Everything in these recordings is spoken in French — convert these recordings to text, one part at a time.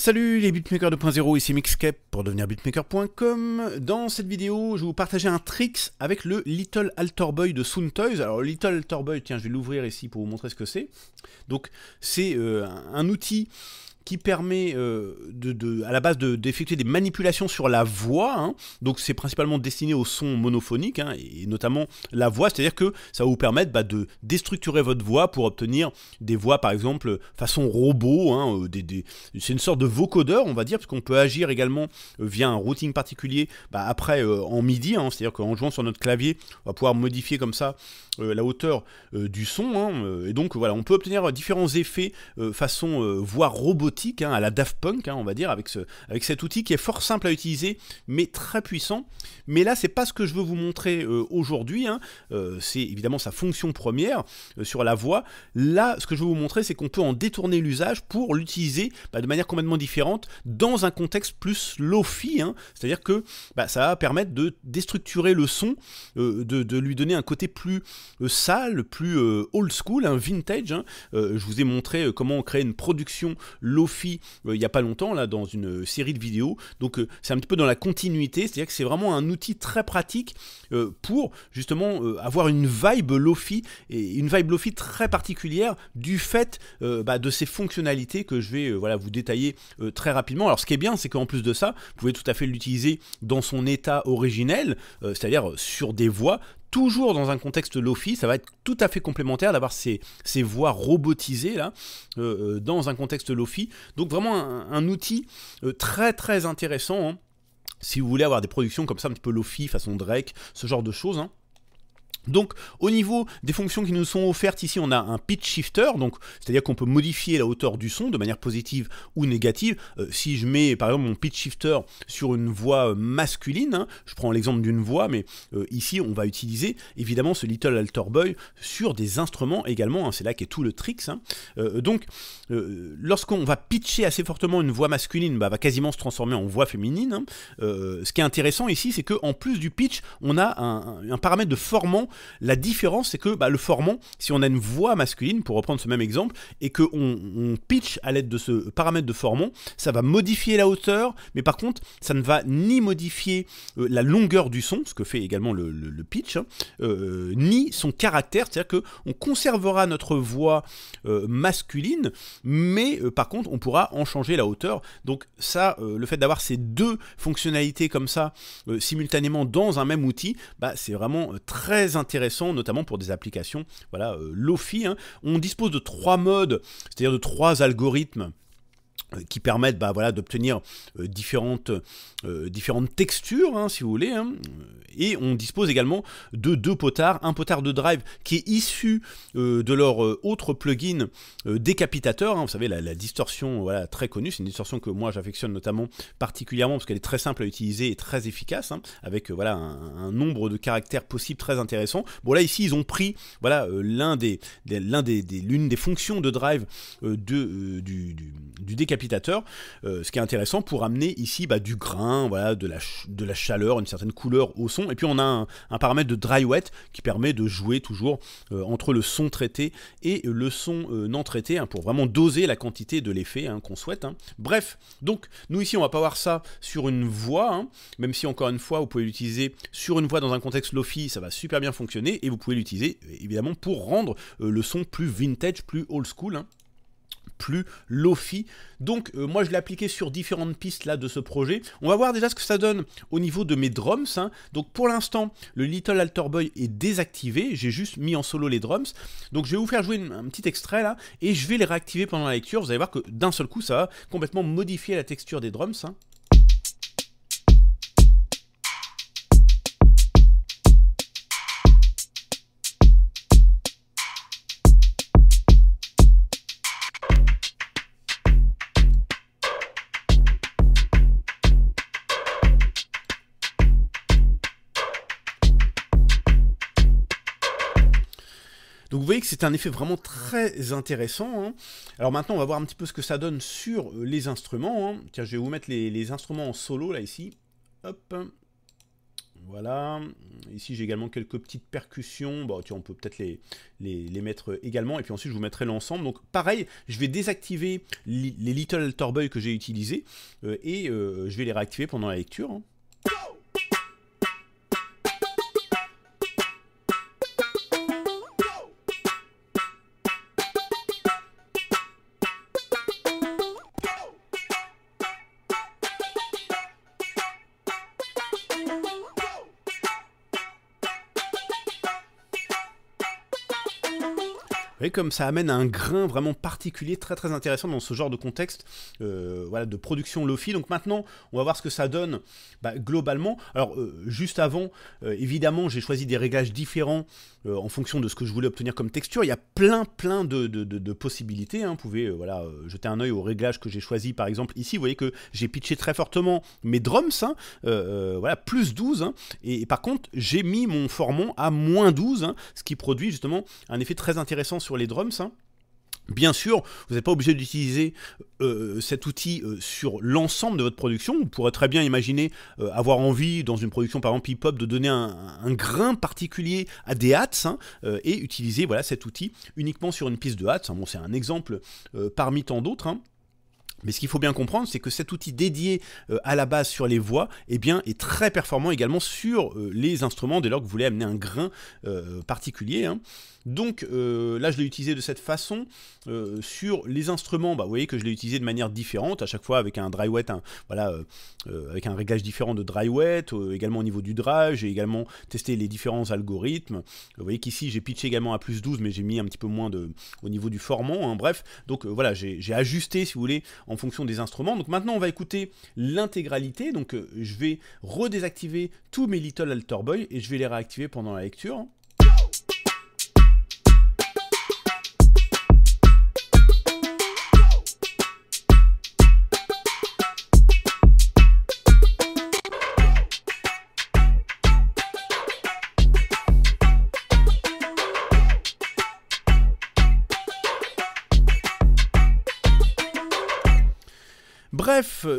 Salut les beatmakers 2.0, ici Mixcape pour devenir beatmaker.com. Dans cette vidéo, je vais vous partager un tricks avec le Little Alter Boy de Soon Toys. Alors Little Alter Boy, tiens, je vais l'ouvrir ici pour vous montrer ce que c'est. Donc c'est euh, un outil qui permet euh, de, à la base d'effectuer des manipulations sur la voix. Hein. Donc c'est principalement destiné au son monophonique, hein, et notamment la voix, c'est-à-dire que ça va vous permettre bah, de déstructurer votre voix pour obtenir des voix par exemple façon robot. Hein, euh, c'est une sorte de vocodeur, on va dire, parce qu'on peut agir également euh, via un routing particulier bah, après en MIDI, c'est-à-dire qu'en jouant sur notre clavier, on va pouvoir modifier comme ça la hauteur du son. et donc voilà, on peut obtenir différents effets façon voix robotique Hein, à la Daft Punk, hein, on va dire, avec, ce, avec cet outil qui est fort simple à utiliser, mais très puissant. Mais là, c'est pas ce que je veux vous montrer euh, aujourd'hui. Hein. Euh, c'est évidemment sa fonction première euh, sur la voix. Là, ce que je veux vous montrer, c'est qu'on peut en détourner l'usage pour l'utiliser bah, de manière complètement différente dans un contexte plus low-fi. C'est-à-dire que bah, ça va permettre de déstructurer le son, de, de, lui donner un côté plus sale, plus old school, vintage. je vous ai montré comment créer une production low euh, il n'y a pas longtemps, là, dans une série de vidéos. Donc, euh, c'est un petit peu dans la continuité, c'est-à-dire que c'est vraiment un outil très pratique euh, pour justement avoir une vibe Lofi et une vibe Lofi très particulière du fait bah, de ces fonctionnalités que je vais voilà, vous détailler très rapidement. Alors, ce qui est bien, c'est qu'en plus de ça, vous pouvez tout à fait l'utiliser dans son état originel, c'est-à-dire sur des voix toujours dans un contexte Lofi, ça va être tout à fait complémentaire d'avoir ces, ces, voix robotisées là, euh, euh, dans un contexte Lofi. Donc vraiment un, outil euh, très très intéressant. Hein. si vous voulez avoir des productions comme ça, un petit peu Lofi, façon Drake, ce genre de choses. Hein. Donc au niveau des fonctions qui nous sont offertes ici, on a un pitch shifter, donc c'est-à-dire qu'on peut modifier la hauteur du son de manière positive ou négative. Euh, si je mets par exemple mon pitch shifter sur une voix euh, masculine, hein, je prends l'exemple d'une voix, mais euh, ici on va utiliser évidemment ce Little Alter Boy sur des instruments également, hein, c'est là qu'est tout le trick. Hein. donc lorsqu'on va pitcher assez fortement une voix masculine, bah, va quasiment se transformer en voix féminine. ce qui est intéressant ici, c'est qu'en plus du pitch, on a un paramètre de formant la différence, c'est que bah, le formant, si on a une voix masculine, pour reprendre ce même exemple, et qu'on on pitch à l'aide de ce paramètre de formant, ça va modifier la hauteur, mais par contre, ça ne va ni modifier euh, la longueur du son, ce que fait également le, pitch, hein, euh, ni son caractère, c'est-à-dire qu'on conservera notre voix euh, masculine, mais par contre, on pourra en changer la hauteur. Donc ça, le fait d'avoir ces deux fonctionnalités comme ça simultanément dans un même outil, bah, c'est vraiment très intéressant, notamment pour des applications voilà, euh, Lofi. Hein. On dispose de trois modes, c'est-à-dire de trois algorithmes qui permettent bah, voilà, d'obtenir euh, différentes, euh, différentes textures, hein, si vous voulez. Hein. Et on dispose également de deux potards. Un potard de drive qui est issu de leur autre plugin décapitateur. Hein. Vous savez, la, distorsion voilà, très connue. C'est une distorsion que moi j'affectionne notamment particulièrement parce qu'elle est très simple à utiliser et très efficace, avec voilà, un, nombre de caractères possibles très intéressant. Bon là ici ils ont pris voilà, l'un des, des, l'une des fonctions de drive de, du, du, du décapitateur euh, ce qui est intéressant pour amener ici bah, du grain, voilà, de, la de la chaleur, une certaine couleur au son. Et puis on a un, paramètre de dry wet qui permet de jouer toujours euh, entre le son traité et le son euh, non traité hein, pour vraiment doser la quantité de l'effet hein, qu'on souhaite. Hein. Bref, donc nous ici on va pas voir ça sur une voix, même si encore une fois vous pouvez l'utiliser sur une voix dans un contexte lofi, ça va super bien fonctionner et vous pouvez l'utiliser évidemment pour rendre le son plus vintage, plus old school plus lofi. Donc euh, moi je l'ai appliqué sur différentes pistes là de ce projet. On va voir déjà ce que ça donne au niveau de mes drums. Hein. Donc pour l'instant le Little Alter Boy est désactivé. J'ai juste mis en solo les drums. Donc je vais vous faire jouer un petit extrait là et je vais les réactiver pendant la lecture. Vous allez voir que d'un seul coup ça va complètement modifier la texture des drums. Hein. Donc vous voyez que c'est un effet vraiment très intéressant. Hein. Alors maintenant, on va voir un petit peu ce que ça donne sur euh, les instruments. Hein. Tiens, je vais vous mettre les, instruments en solo là ici. Hop. Voilà. Ici, j'ai également quelques petites percussions. Bon, tiens, on peut peut-être les, les, mettre également. Et puis ensuite, je vous mettrai l'ensemble. Donc, pareil, je vais désactiver les Little Alter Boy que j'ai utilisés. et je vais les réactiver pendant la lecture. Hein. Voyez comme ça amène un grain vraiment particulier, très très intéressant dans ce genre de contexte euh, voilà, de production Lofi. Donc maintenant, on va voir ce que ça donne bah, globalement. Alors, euh, juste avant, euh, évidemment, j'ai choisi des réglages différents en fonction de ce que je voulais obtenir comme texture. Il y a plein plein de, possibilités. Hein. Vous pouvez voilà, jeter un œil aux réglages que j'ai choisi. Par exemple, ici, vous voyez que j'ai pitché très fortement mes drums, hein. voilà, plus 12. Hein. et, par contre, j'ai mis mon formant à moins 12, ce qui produit justement un effet très intéressant sur les drums. Hein. Bien sûr, vous n'êtes pas obligé d'utiliser euh, cet outil euh, sur l'ensemble de votre production. Vous pourrez très bien imaginer euh, avoir envie, dans une production par exemple hip-hop, de donner un, grain particulier à des hats hein, et utiliser voilà, cet outil uniquement sur une piste de hats. Bon, c'est un exemple parmi tant d'autres. Hein. Mais ce qu'il faut bien comprendre, c'est que cet outil dédié euh, à la base sur les voix eh bien, est très performant également sur euh, les instruments dès lors que vous voulez amener un grain euh, particulier. Hein. Donc là, je l'ai utilisé de cette façon. sur les instruments, bah, vous voyez que je l'ai utilisé de manière différente, à chaque fois avec un dry wet, voilà, avec un réglage différent de dry wet, également au niveau du dry. J'ai également testé les différents algorithmes. Vous voyez qu'ici, j'ai pitché également à plus 12, mais j'ai mis un petit peu moins de, au niveau du formant. Hein. Bref, donc voilà, j'ai ajusté, si vous voulez, en fonction des instruments. Donc maintenant, on va écouter l'intégralité. Donc euh, je vais redésactiver tous mes Little Alter Boy et je vais les réactiver pendant la lecture.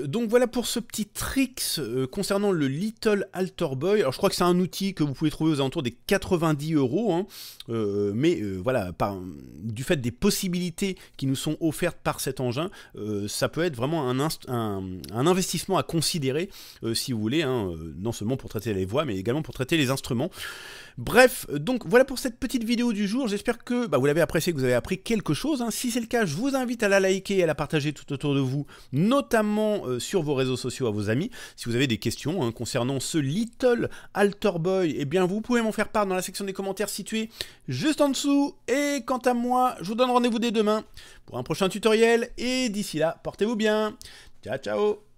Donc voilà pour ce petit tricks euh, concernant le Little Alter Boy. Alors je crois que c'est un outil que vous pouvez trouver aux alentours des 90 euros, hein. euh, mais euh, voilà, du fait des possibilités qui nous sont offertes par cet engin, ça peut être vraiment un, un, investissement à considérer si vous voulez, hein, non seulement pour traiter les voix, mais également pour traiter les instruments. Bref, donc voilà pour cette petite vidéo du jour. J'espère que bah, vous l'avez apprécié, que vous avez appris quelque chose. Hein. Si c'est le cas, je vous invite à la liker et à la partager tout autour de vous, notamment euh, sur vos réseaux sociaux à vos amis. Si vous avez des questions hein, concernant ce Little Alter Boy, eh bien vous pouvez m'en faire part dans la section des commentaires située juste en dessous. Et quant à moi, je vous donne rendez-vous dès demain pour un prochain tutoriel. Et d'ici là, portez-vous bien. Ciao, ciao